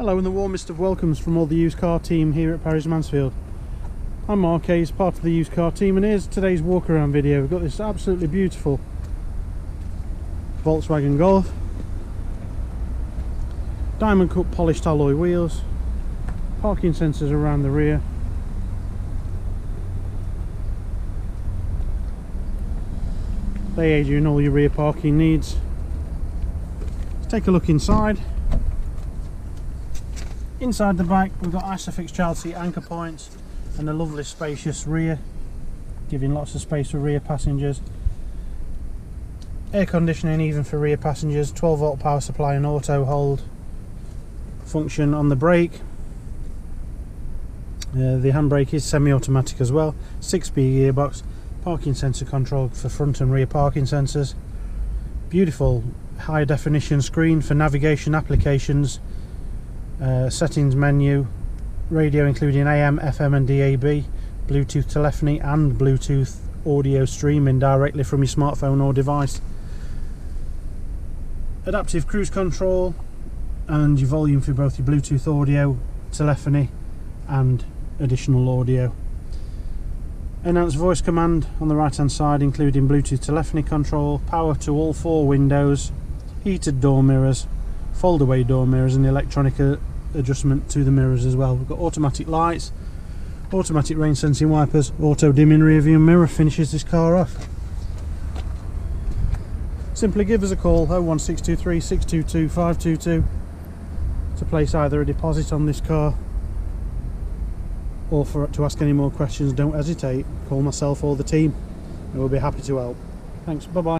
Hello and the warmest of welcomes from all the used car team here at Perrys Mansfield. I'm Mark Hayes, part of the used car team and here's today's walk around video. We've got this absolutely beautiful Volkswagen Golf. Diamond cut polished alloy wheels. Parking sensors around the rear. They aid you in all your rear parking needs. Let's take a look inside. Inside the back we've got Isofix child seat anchor points and a lovely spacious rear giving lots of space for rear passengers. Air conditioning even for rear passengers, 12 volt power supply and auto hold function on the brake. Uh, the handbrake is semi-automatic as well, 6-speed gearbox, parking sensor control for front and rear parking sensors. Beautiful high definition screen for navigation applications uh, settings menu, radio including AM, FM and DAB, Bluetooth telephony and Bluetooth audio streaming directly from your smartphone or device. Adaptive cruise control and your volume for both your Bluetooth audio, telephony and additional audio. Enhanced voice command on the right hand side including Bluetooth telephony control, power to all four windows, heated door mirrors, fold away door mirrors and the electronic uh, adjustment to the mirrors as well. We've got automatic lights, automatic rain sensing wipers, auto dimming rear view mirror finishes this car off. Simply give us a call 01623 622 522 to place either a deposit on this car or for to ask any more questions. Don't hesitate. Call myself or the team. And we'll be happy to help. Thanks. Bye bye